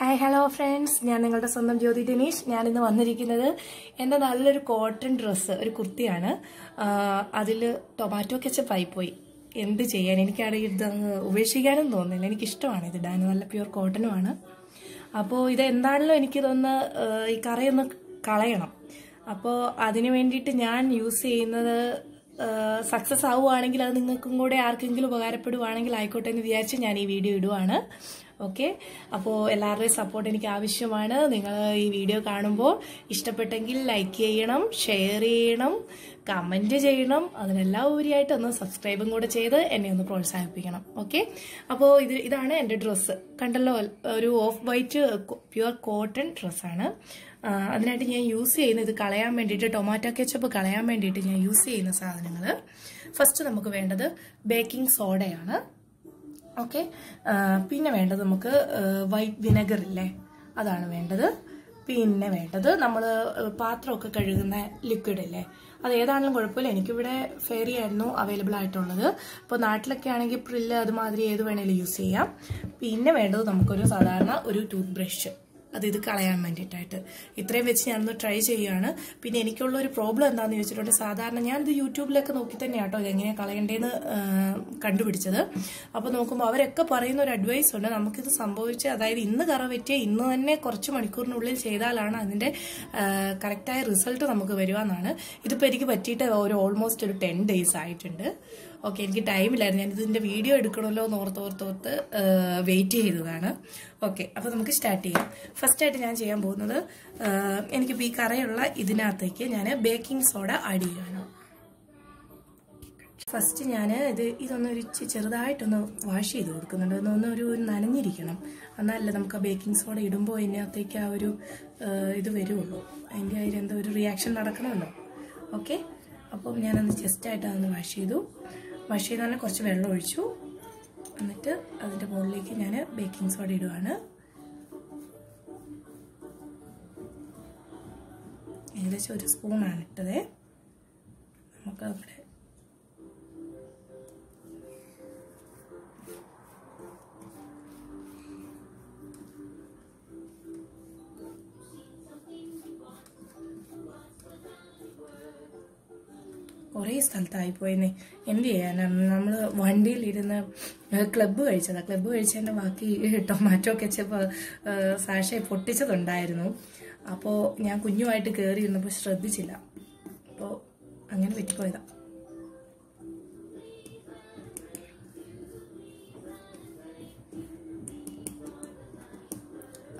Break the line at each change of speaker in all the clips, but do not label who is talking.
Hi hello friends ഞാൻ നിങ്ങളുടെ സ്വന്തം ജ്യോതി ദിനേഷ് ഞാൻ ഇന്ന് വന്നിരിക്കുന്നത് എന്റെ നല്ലൊരു കോട്ടൺ ഡ്രസ്സ് ഒരു കുർത്തിയാണ്. അതിൽ ടൊമാറ്റോ കെച്ചപ്പ് ആയിപ്പോയി എന്ത് ചെയ്യാൻ? എനിക്കാണെങ്കിൽ ഇത് ഉപേക്ഷിക്കാനും തോന്നുന്നില്ല. എനിക്കിഷ്ടമാണ് ഇത്. ഇടാൻ നല്ല പ്യുവർ കോട്ടനുമാണ് അപ്പോൾ ഇത് എന്താണല്ലോ എനിക്കിതൊന്ന് ഈ കറയൊന്ന് കളയണം. അപ്പോൾ അതിന് വേണ്ടിയിട്ട് ഞാൻ യൂസ് ചെയ്യുന്നത് സക്സസ് ആവുകയാണെങ്കിൽ അത് നിങ്ങൾക്കും കൂടെ ആർക്കെങ്കിലും ഉപകാരപ്പെടുവാണെങ്കിൽ ആയിക്കോട്ടെ എന്ന് വിചാരിച്ച് ഞാൻ ഈ വീഡിയോ ഇടുവാണ്. ഓക്കെ? അപ്പോൾ എല്ലാവരുടെയും സപ്പോർട്ട് എനിക്ക് ആവശ്യമാണ്. നിങ്ങൾ ഈ വീഡിയോ കാണുമ്പോൾ ഇഷ്ടപ്പെട്ടെങ്കിൽ ലൈക്ക് ചെയ്യണം ഷെയർ ചെയ്യണം കമന്റ് ചെയ്യണം. അതിനെല്ലാം ഉപരിയായിട്ട് ഒന്ന് സബ്സ്ക്രൈബും കൂടെ ചെയ്ത് എന്നെ ഒന്ന് പ്രോത്സാഹിപ്പിക്കണം. ഓക്കെ? അപ്പോൾ ഇത് ഇതാണ് എന്റെ ഡ്രസ്സ് കണ്ടല്ലോ ഒരു ഓഫ് വൈറ്റ് പ്യുവർ കോട്ടൺ ഡ്രസ്സാണ് അതിനായിട്ട് ഞാൻ യൂസ് ചെയ്യുന്ന ഇത് കളയാൻ വേണ്ടിയിട്ട് ടൊമാറ്റോ കെച്ചപ്പ് കളയാൻ വേണ്ടിയിട്ട് ഞാൻ യൂസ് ചെയ്യുന്ന സാധനങ്ങൾ ഫസ്റ്റ് നമുക്ക് വേണ്ടത് ബേക്കിംഗ് സോഡയാണ് ഓക്കെ പിന്നെ വേണ്ടത് നമുക്ക് വൈറ്റ് വിനെഗർ ഇല്ലേ അതാണ് വേണ്ടത്. പിന്നെ വേണ്ടത് നമ്മൾ പാത്രമൊക്കെ കഴുകുന്ന ലിക്വിഡ് ഇല്ലേ അത് ഏതാണെങ്കിലും കുഴപ്പമില്ല. എനിക്കിവിടെ ഫെയറി ആയിരുന്നു അവൈലബിൾ ആയിട്ടുള്ളത്. അപ്പോൾ നാട്ടിലൊക്കെ ആണെങ്കിൽ പ്രില്ല് അതുമാതിരി ഏത് വേണേലും യൂസ് ചെയ്യാം. പിന്നെ വേണ്ടത് നമുക്കൊരു സാധാരണ ഒരു ടൂത്ത് ബ്രഷ് അത് ഇത് കളയാൻ വേണ്ടിയിട്ടായിട്ട് ഇത്രയും വെച്ച് ഞാനൊന്ന് ട്രൈ ചെയ്യുകയാണ് പിന്നെ എനിക്കുള്ള ഒരു പ്രോബ്ലം എന്താണെന്ന് ചോദിച്ചിട്ടുണ്ട്. സാധാരണ ഞാനിത് യൂട്യൂബിലൊക്കെ നോക്കി തന്നെയാണ് കേട്ടോ ഇതെങ്ങനെ കളയണ്ടേന്ന് ആ, കണ്ടുപിടിച്ചത്. അപ്പോൾ നോക്കുമ്പോൾ അവരൊക്കെ പറയുന്ന ഒരു അഡ്വൈസ് ഉണ്ട്. നമുക്കിത് സംഭവിച്ച് അതായത് ഇന്ന് കറ പറ്റിയ ഇന്ന് തന്നെ കുറച്ച് മണിക്കൂറിനുള്ളിൽ ചെയ്താലാണ് അതിന്റെ കറക്റ്റായ റിസൾട്ട് നമുക്ക് വരുവാന്നാണ്. ഇതിപ്പോൾ എനിക്ക് പറ്റിയിട്ട് ഒരു ഓൾമോസ്റ്റ് ഒരു ടെൻ ഡേയ്സ് ആയിട്ടുണ്ട്. ഓക്കെ എനിക്ക് ടൈമില്ലായിരുന്നു ഞാൻ ഇതിന്റെ വീഡിയോ എടുക്കണമല്ലോ എന്ന് ഓർത്ത് ഓർത്ത് ഓർത്ത് വെയിറ്റ് ചെയ്തതാണ്. ഓക്കെ അപ്പോൾ നമുക്ക് സ്റ്റാർട്ട് ചെയ്യാം. ഫസ്റ്റായിട്ട് ഞാൻ ചെയ്യാൻ പോകുന്നത് എനിക്കിപ്പോൾ ഈ കറയുള്ള ഇതിനകത്തേക്ക് ഞാൻ ബേക്കിംഗ് സോഡ ആഡ് ചെയ്യുകയാണ്. ഫസ്റ്റ് ഞാൻ ഇത് ഇതൊന്നൊരു ചെറുതായിട്ടൊന്ന് വാഷ് ചെയ്ത് കൊടുക്കുന്നുണ്ട്. ഒന്ന് ഒന്ന് ഒരു നനഞ്ഞിരിക്കണം. എന്നാലല്ലേ നമുക്ക് ആ ബേക്കിംഗ് സോഡ ഇടുമ്പോൾ അതിനകത്തേക്ക് ആ ഒരു ഇത് വരുള്ളൂ. അതിന്റെ അതിൽ എന്തോ ഒരു റിയാക്ഷൻ നടക്കണമല്ലോ. ഓക്കെ അപ്പം ഞാനൊന്ന് ജസ്റ്റായിട്ട് അതൊന്ന് വാഷ് ചെയ്തു. വാഷ് ചെയ്ത് തന്നെ കുറച്ച് വെള്ളം ഒഴിച്ചു. എന്നിട്ട് അതിന്റെ മുകളിലേക്ക് ഞാൻ ബേക്കിംഗ് സോഡ ഇടുവാണ്. ഏകദേശം ഒരു സ്പൂണാണ് ഇട്ടത്. നമുക്ക് അവിടെ കുറേ സ്ഥലത്തായി പോയെന്നേ. എന്ത് ചെയ്യാനാണ് നമ്മൾ വണ്ടിയിലിരുന്ന് ക്ലബ്ബ് കഴിച്ചതാണ് ക്ലബ്ബ് കഴിച്ചതിന്റെ ബാക്കി ടൊമാറ്റോ കെച്ചപ്പ് സാഷെ പൊട്ടിച്ചതുണ്ടായിരുന്നു. അപ്പോൾ ഞാൻ കുഞ്ഞുമായിട്ട് കയറി ഇരുന്നപ്പോൾ ശ്രദ്ധിച്ചില്ല. അപ്പോൾ അങ്ങനെ പറ്റിപ്പോയതാ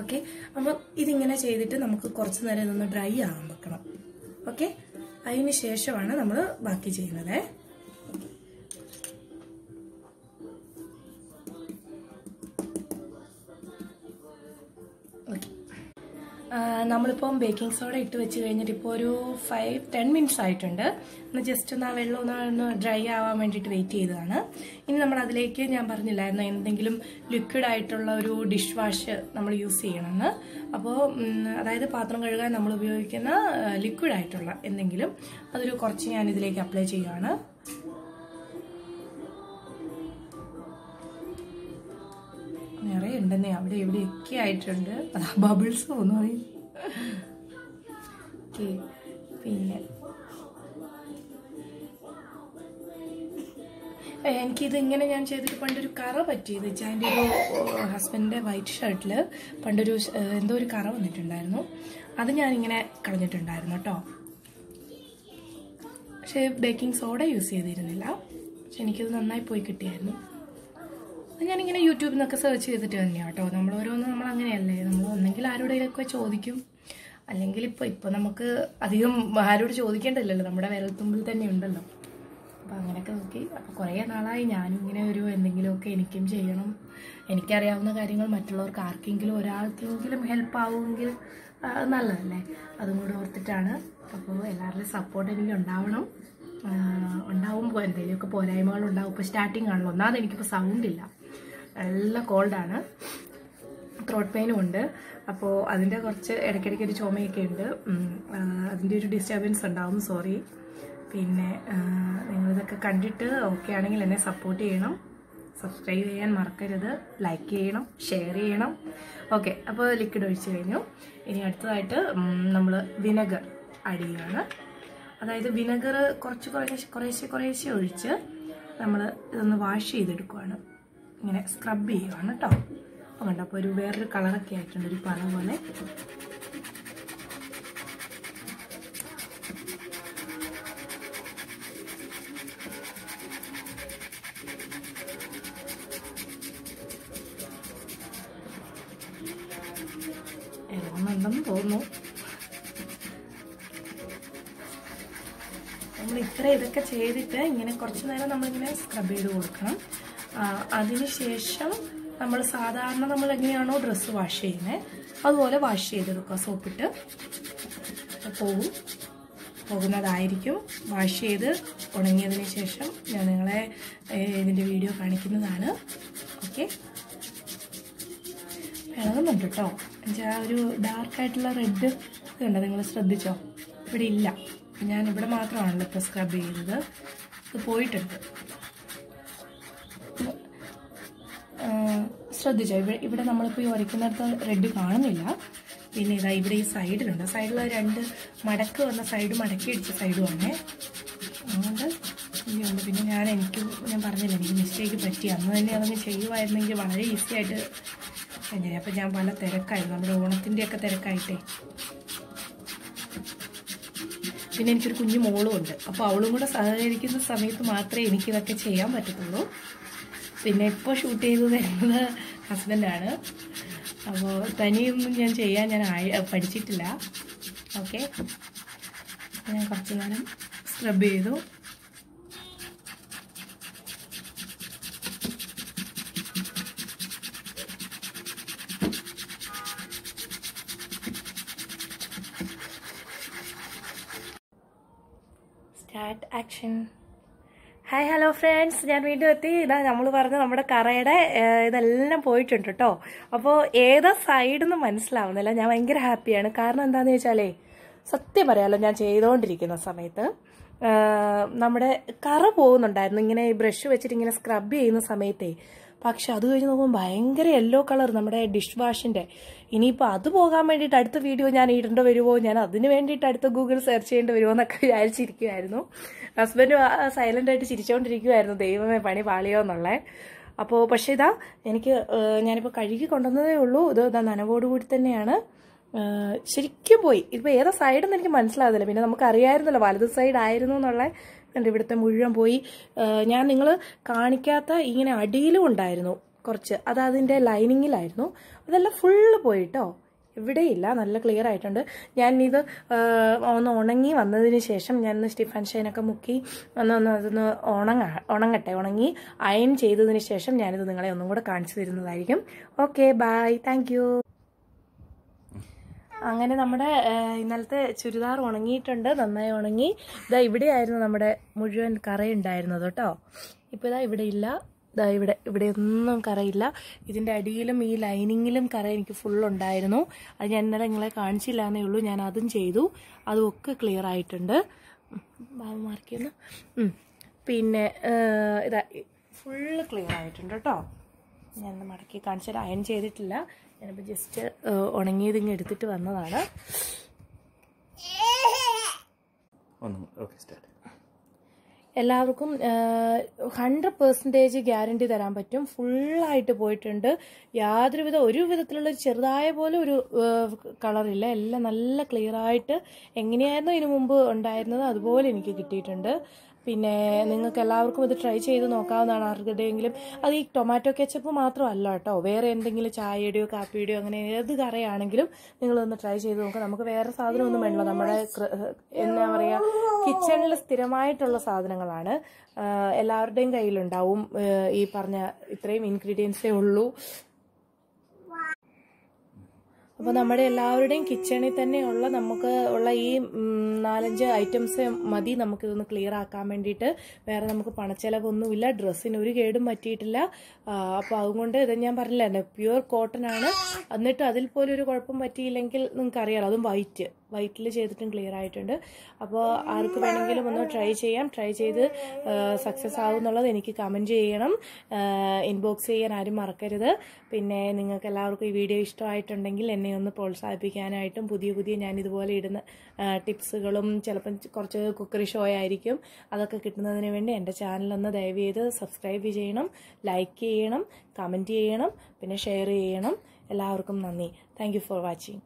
ഓക്കെ. അപ്പം ഇതിങ്ങനെ ചെയ്തിട്ട് നമുക്ക് കുറച്ച് നേരം ഇതൊന്ന് ഡ്രൈ ആവാൻ വെക്കണം. അതിന് ശേഷമാണ് നമ്മൾ ബാക്കി ചെയ്യുന്നത്. നമ്മളിപ്പം ബേക്കിംഗ് സോഡ ഇട്ട് വെച്ച് കഴിഞ്ഞിട്ട് ഇപ്പോൾ ഒരു ഫൈവ് ടെൻ മിനിറ്റ്സ് ആയിട്ടുണ്ട്. ഒന്ന് ജസ്റ്റ് ഒന്ന് ആ വെള്ളം ഒന്ന് ഡ്രൈ ആവാൻ വേണ്ടിയിട്ട് വെയിറ്റ് ചെയ്തതാണ്. ഇനി നമ്മൾ അതിലേക്ക് ഞാൻ പറഞ്ഞില്ലായിരുന്നു എന്തെങ്കിലും ലിക്വിഡ് ആയിട്ടുള്ള ഒരു ഡിഷ് വാഷ് നമ്മൾ യൂസ് ചെയ്യണമെന്ന്. അപ്പോൾ അതായത് പാത്രം കഴുകാൻ നമ്മൾ ഉപയോഗിക്കുന്ന ലിക്വിഡ് ആയിട്ടുള്ള എന്തെങ്കിലും. അതൊരു കുറച്ച് ഞാൻ ഇതിലേക്ക് അപ്ലൈ ചെയ്യുകയാണ് ഉണ്ടെന്നേ അവിടെ എവിടെയൊക്കെ ആയിട്ടുണ്ട്. അതാ ബബിൾസ് എന്ന് പിന്നെ. എനിക്കിത് ഇങ്ങനെ ഞാൻ ചെയ്തിട്ട് പണ്ടൊരു കറ പറ്റിയത്. വെച്ചാൽ എന്റെ ഒരു ഹസ്ബൻഡിന്റെ വൈറ്റ് ഷർട്ടിൽ പണ്ടൊരു എന്തോ ഒരു കറ വന്നിട്ടുണ്ടായിരുന്നു. അത് ഞാനിങ്ങനെ കളഞ്ഞിട്ടുണ്ടായിരുന്നു കേട്ടോ പക്ഷേ ബേക്കിംഗ് സോഡ യൂസ് ചെയ്തിരുന്നില്ല. പക്ഷെ എനിക്കത് നന്നായി പോയി കിട്ടിയായിരുന്നു. ഞാനിങ്ങനെ യൂട്യൂബിൽ നിന്നൊക്കെ സെർച്ച് ചെയ്തിട്ട് തന്നെയാണ് കേട്ടോ. നമ്മൾ ഓരോന്നും നമ്മൾ അങ്ങനെയല്ലേ നമ്മൾ ഒന്നെങ്കിൽ ആരോടെങ്കിലൊക്കെ ചോദിക്കും. അല്ലെങ്കിൽ ഇപ്പോൾ ഇപ്പോൾ നമുക്ക് അധികം ആരോട് ചോദിക്കേണ്ടല്ലോ നമ്മുടെ വിരൽത്തുമ്പിൽ തന്നെ ഉണ്ടല്ലോ. അപ്പോൾ അങ്ങനെയൊക്കെ നോക്കി. അപ്പോൾ കുറേ നാളായി ഞാനും ഇങ്ങനെ ഒരു എന്തെങ്കിലുമൊക്കെ എനിക്കും ചെയ്യണം. എനിക്കറിയാവുന്ന കാര്യങ്ങൾ മറ്റുള്ളവർക്ക് ആർക്കെങ്കിലും ഒരാൾക്കെങ്കിലും ഹെൽപ്പ് ആവുമെങ്കിൽ നല്ലതല്ലേ? അതും കൂടെ ഓർത്തിട്ടാണ്. അപ്പോൾ എല്ലാവരുടെയും സപ്പോർട്ട് എനിക്ക് ഉണ്ടാവണം. ഉണ്ടാവും എന്തെങ്കിലുമൊക്കെ പോരായ്മകൾ ഉണ്ടാവും. ഇപ്പോൾ സ്റ്റാർട്ടിങ് ആണല്ലോ. ഒന്നാമത് എനിക്കിപ്പോൾ സൗണ്ട് ഇല്ല. നല്ല കോൾഡാണ്. ത്രോട്ട് പെയിനും ഉണ്ട്. അപ്പോൾ അതിന്റെ കുറച്ച് ഇടയ്ക്കിടയ്ക്ക് ഒരു ചുമയൊക്കെ ഉണ്ട്. അതിന്റെ ഒരു ഡിസ്റ്റർബൻസ് ഉണ്ടാവും. സോറി പിന്നെ നിങ്ങളിതൊക്കെ കണ്ടിട്ട് ഓക്കെ ആണെങ്കിൽ എന്നെ സപ്പോർട്ട് ചെയ്യണം. സബ്സ്ക്രൈബ് ചെയ്യാൻ മറക്കരുത്. ലൈക്ക് ചെയ്യണം. ഷെയർ ചെയ്യണം. ഓക്കെ അപ്പോൾ ലിക്വിഡ് ഒഴിച്ച് കഴിഞ്ഞു. ഇനി അടുത്തതായിട്ട് നമ്മൾ വിനെഗർ ആഡ് ചെയ്യുകയാണ് അതായത് വിനെഗർ കുറച്ച് കുറേശ്ശെ കുറേശ്ശെ കുറേശ്ശെ ഒഴിച്ച് നമ്മൾ ഇതൊന്ന് വാഷ് ചെയ്തെടുക്കുവാണ്. ഇങ്ങനെ സ്ക്രബ് ചെയ്യുവാണ് കേട്ടോ അപ്പോൾ കണ്ടോ അപ്പോൾ ഒരു വേറൊരു കളറൊക്കെ ആയിട്ടുണ്ട് ഒരു പല. പോലെ ഇറങ്ങുന്നുണ്ടെന്ന് തോന്നുന്നു. നമ്മൾ ഇത്ര ഇതൊക്കെ ചെയ്തിട്ട് ഇങ്ങനെ കുറച്ചു നേരം നമ്മളിങ്ങനെ സ്ക്രബ് ചെയ്ത് കൊടുക്കണം. അതിനുശേഷം നമ്മൾ സാധാരണ നമ്മൾ എങ്ങനെയാണോ ഡ്രസ്സ് വാഷ് ചെയ്യുന്നത് അതുപോലെ വാഷ് ചെയ്തെടുക്കുക. സോപ്പിട്ട് പോകും പോകുന്നതായിരിക്കും. വാഷ് ചെയ്ത് ഉണങ്ങിയതിന് ശേഷം ഞാൻ നിങ്ങളെ ഇതിന്റെ വീഡിയോ കാണിക്കുന്നതാണ്. ഓക്കെ ഇളകുന്നുണ്ട് കേട്ടോ എന്നുവെച്ചാൽ ഒരു ഡാർക്കായിട്ടുള്ള റെഡ് ഇതുണ്ട്? നിങ്ങൾ ശ്രദ്ധിച്ചോ? ഇവിടെ ഇല്ല. ഞാൻ ഇവിടെ മാത്രമാണല്ലോ ഇപ്പോൾ സ്ക്രബ് ചെയ്തത്. ഇത് പോയിട്ടുണ്ട്. ശ്രദ്ധിച്ചോ? ഇവിടെ ഇവിടെ നമ്മളിപ്പോൾ ഈ ഉരയ്ക്കുന്നിടത്ത് റെഡ് കാണുന്നില്ല. പിന്നെ ഇതാ ഇവിടെ ഈ സൈഡിലുണ്ട് സൈഡിൽ രണ്ട് മടക്ക് വന്ന സൈഡ് മടക്കി അടിച്ച വന്നേ. അതുകൊണ്ട് ഇനിയുണ്ട് പിന്നെ ഞാൻ എനിക്ക് ഞാൻ പറഞ്ഞില്ല എനിക്ക് മിസ്റ്റേക്ക് പറ്റി. അന്ന് തന്നെ അതങ്ങ് ചെയ്യുമായിരുന്നെങ്കിൽ വളരെ ഈസി ആയിട്ട് എങ്ങനെയാണ് അപ്പം ഞാൻ പല തിരക്കായിരുന്നു. നമ്മുടെ ഓണത്തിന്റെയൊക്കെ തിരക്കായിട്ടേ. പിന്നെ എനിക്കൊരു കുഞ്ഞു മോളും ഉണ്ട്. അപ്പോൾ അവളും കൂടെ സഹകരിക്കുന്ന സമയത്ത് മാത്രമേ എനിക്കിതൊക്കെ ചെയ്യാൻ പറ്റത്തുള്ളൂ. പിന്നെ ഇപ്പോൾ ഷൂട്ട് ചെയ്ത് തരുന്നത് ഹസ്ബൻഡാണ് അപ്പോൾ തനിയൊന്നും ഞാൻ ചെയ്യാൻ ഞാൻ ആയി പഠിച്ചിട്ടില്ല. ഓക്കെ ഞാൻ കുറച്ച് നേരം സ്ക്രബ് ചെയ്തു. Start action hi hello friends ഞാൻ വീണ്ടും എത്തി. ഇതാ നമ്മൾ പറഞ്ഞ നമ്മുടെ കറയുടെ ഇതെല്ലാം പോയിട്ടുണ്ട് കേട്ടോ അപ്പോൾ ഏതാ സൈഡെന്ന് മനസ്സിലാവുന്നില്ല. ഞാൻ ഭയങ്കര ഹാപ്പിയാണ് കാരണം എന്താണെന്ന് വെച്ചാലേ സത്യം പറയാമല്ലോ ഞാൻ ചെയ്തുകൊണ്ടിരിക്കുന്ന സമയത്ത് നമ്മുടെ കറ പോകുന്നുണ്ടായിരുന്നു. ഇങ്ങനെ ഈ ബ്രഷ് വെച്ചിട്ട് ഇങ്ങനെ സ്ക്രബ് ചെയ്യുന്ന സമയത്തേ. പക്ഷെ അത് കഴിഞ്ഞ് നോക്കുമ്പോൾ ഭയങ്കര യെല്ലോ കളർ നമ്മുടെ ഡിഷ് വാഷിന്റെ ഇനിയിപ്പോൾ അത് പോകാൻ വേണ്ടിയിട്ട് അടുത്ത വീഡിയോ ഞാൻ ഇടേണ്ടി വരുമോ ഞാൻ അതിന് വേണ്ടിയിട്ട് അടുത്ത ഗൂഗിൾ സെർച്ച് ചെയ്യേണ്ടി വരുമോ എന്നൊക്കെ വിചാരിച്ചിരിക്കുമായിരുന്നു ഹസ്ബൻഡ് സൈലന്റ് ആയിട്ട് ചിരിച്ചുകൊണ്ടിരിക്കുമായിരുന്നു ദൈവമേ പണി പാളിയോ എന്നുള്ളത് അപ്പോൾ പക്ഷേ ഇതാ എനിക്ക് ഞാനിപ്പോൾ കഴുകി കൊണ്ടുവന്നതേ ഉള്ളൂ. ഇത് ഇതാ നനവോടുകൂടി തന്നെയാണ്. ശരിക്കും പോയി. ഇപ്പോൾ ഏതാ സൈഡെന്ന് എനിക്ക് മനസ്സിലാകുന്നില്ല പിന്നെ നമുക്ക് അറിയാമായിരുന്നല്ലോ വലത് സൈഡ് ആയിരുന്നു എന്നുള്ള കണ്ട് ഇവിടുത്തെ മുഴുവൻ പോയി. ഞാൻ നിങ്ങൾ കാണിക്കാത്ത ഇങ്ങനെ അടിയിലും ഉണ്ടായിരുന്നു കുറച്ച്. അത് അതിന്റെ ലൈനിങ്ങിലായിരുന്നു. അതെല്ലാം ഫുള്ള് പോയിട്ടോ? ഇവിടെയില്ല. നല്ല ക്ലിയർ ആയിട്ടുണ്ട്. ഞാൻ ഇത് ഒന്ന് ഉണങ്ങി വന്നതിന് ശേഷം ഞാൻ സ്റ്റിഫൻ ഷൈനൊക്കെ മുക്കി ഒന്ന് ഒന്ന് അതൊന്ന് ഉണങ്ങ ഉണങ്ങട്ടെ ഉണങ്ങി അയൺ ചെയ്തതിന് ശേഷം ഞാനിത് നിങ്ങളെ ഒന്നും കൂടെ കാണിച്ചു തരുന്നതായിരിക്കും. ഓക്കെ ബൈ താങ്ക് അങ്ങനെ നമ്മുടെ ഇന്നലത്തെ ചുരിദാർ ഉണങ്ങിയിട്ടുണ്ട് നന്നായി ഉണങ്ങി. ഇതാ ഇവിടെയായിരുന്നു നമ്മുടെ മുഴുവൻ കറയുണ്ടായിരുന്നത് കേട്ടോ. ഇപ്പോൾ ഇതാ ഇവിടെ ഇല്ല. ഇതാ ഇവിടെ ഇവിടെ ഒന്നും കറയില്ല. ഇതിന്റെ അടിയിലും ഈ ലൈനിങ്ങിലും കറ എനിക്ക് ഫുൾ ഉണ്ടായിരുന്നു. അത് ഞാൻ ഇന്നലെ നിങ്ങളെ കാണിച്ചില്ല എന്നേ ഉള്ളൂ. ഞാൻ അതും ചെയ്തു. അതും ഒക്കെ ക്ലിയർ ആയിട്ടുണ്ട് ബാബു പിന്നെ ഇതാ ഫുള്ള് ക്ലിയർ ആയിട്ടുണ്ട് കേട്ടോ. ഞാൻ മടക്കി കാണിച്ചത് അയൺ ചെയ്തിട്ടില്ല. ഞാനിപ്പോൾ ജസ്റ്റ് ഉണങ്ങിയത് ഇങ്ങ് എടുത്തിട്ട് വന്നതാണ്. എല്ലാവർക്കും ഹൺഡ്രഡ് പെർസെന്റേജ് ഗ്യാരണ്ടി തരാൻ പറ്റും. ഫുള്ളായിട്ട് പോയിട്ടുണ്ട്. യാതൊരുവിധ ഒരു വിധത്തിലുള്ള ഒരു ചെറുതായ പോലെ ഒരു കളറില്ല എല്ലാം നല്ല ക്ലിയർ ആയിട്ട് എങ്ങനെയായിരുന്നു ഇതിനു മുമ്പ് ഉണ്ടായിരുന്നത്? അതുപോലെ എനിക്ക് കിട്ടിയിട്ടുണ്ട്. പിന്നെ നിങ്ങൾക്ക് എല്ലാവർക്കും ഇത് ട്രൈ ചെയ്ത് നോക്കാവുന്നതാണ് ആർക്കിടെയെങ്കിലും അത് ഈ ടൊമാറ്റോ കെച്ചപ്പ് മാത്രമല്ല കേട്ടോ. വേറെ എന്തെങ്കിലും ചായയുടെയോ കാപ്പിയുടെയോ അങ്ങനെ ഏത് കറിയാണെങ്കിലും നിങ്ങളൊന്ന് ട്രൈ ചെയ്ത് നോക്കുക നമുക്ക് വേറെ സാധനമൊന്നും വേണ്ട. നമ്മുടെ എന്താ പറയുക കിച്ചണിൽ സ്ഥിരമായിട്ടുള്ള സാധനങ്ങളാണ്. എല്ലാവരുടെയും കയ്യിലുണ്ടാവും. ഈ പറഞ്ഞ ഇത്രയും ഇൻഗ്രീഡിയൻസേ ഉള്ളൂ. അപ്പോൾ നമ്മുടെ എല്ലാവരുടെയും കിച്ചണിൽ തന്നെയുള്ള നമുക്ക് ഉള്ള ഈ നാലഞ്ച് ഐറ്റംസ് മതി നമുക്ക് ഇതൊന്ന് ക്ലിയർ ആക്കാൻ വേണ്ടിയിട്ട്. വേറെ നമുക്ക് പണച്ചെലവൊന്നുമില്ല ഡ്രസ്സിന് ഒരു കേടും പറ്റിയിട്ടില്ല. അപ്പോൾ അതുകൊണ്ട് ഇത് ഞാൻ പറഞ്ഞില്ല പ്യുവർ കോട്ടൺ ആണ്. എന്നിട്ട് അതിൽ പോലും ഒരു കുഴപ്പം പറ്റിയില്ലെങ്കിൽ നിങ്ങൾക്ക് അറിയാലോ അതും വൈറ്റ് വൈറ്റിൽ ചെയ്തിട്ടും ക്ലിയർ ആയിട്ടുണ്ട്. അപ്പോൾ ആർക്ക് വേണമെങ്കിലും ഒന്ന് ട്രൈ ചെയ്യാം. ട്രൈ ചെയ്ത് സക്സസ് ആവും എന്നുള്ളത് എനിക്ക് കമന്റ് ചെയ്യണം. ഇൻബോക്സ് ചെയ്യാൻ ആരും മറക്കരുത്. പിന്നെ നിങ്ങൾക്ക് എല്ലാവർക്കും ഈ വീഡിയോ ഇഷ്ടമായിട്ടുണ്ടെങ്കിൽ എന്നെ ഒന്ന് പ്രോത്സാഹിപ്പിക്കാനായിട്ടും പുതിയ പുതിയ ഞാൻ ഇതുപോലെ ഇടുന്ന ടിപ്സുകളും ചിലപ്പം കുറച്ച് കുക്കറി ഷോ ആയിരിക്കും. അതൊക്കെ കിട്ടുന്നതിന് വേണ്ടി എന്റെ ചാനലൊന്ന് ദയവ് ചെയ്ത് സബ്സ്ക്രൈബ് ചെയ്യണം ലൈക്ക് ചെയ്യണം കമന്റ് ചെയ്യണം പിന്നെ ഷെയർ ചെയ്യണം. എല്ലാവർക്കും നന്ദി. Thank for watching